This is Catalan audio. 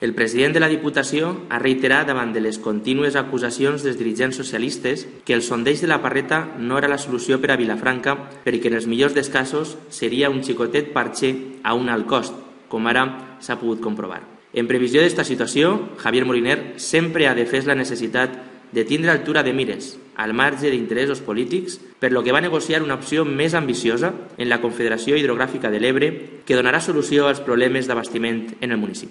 El president de la Diputació ha reiterat davant de les contínues acusacions dels dirigents socialistes que el sondeig de la Parreta no era la solució per a Vilafranca perquè en els millors dels casos seria un xicotet parxe a un alt cost, com ara s'ha pogut comprovar. En previsió d'esta situació, Javier Moliner sempre ha defès la necessitat de tindre altura de mires, al marge d'interessos polítics, per lo que va negociar una opció més ambiciosa en la Confederació Hidrogràfica de l'Ebre que donarà solució als problemes d'abastiment en el municipi.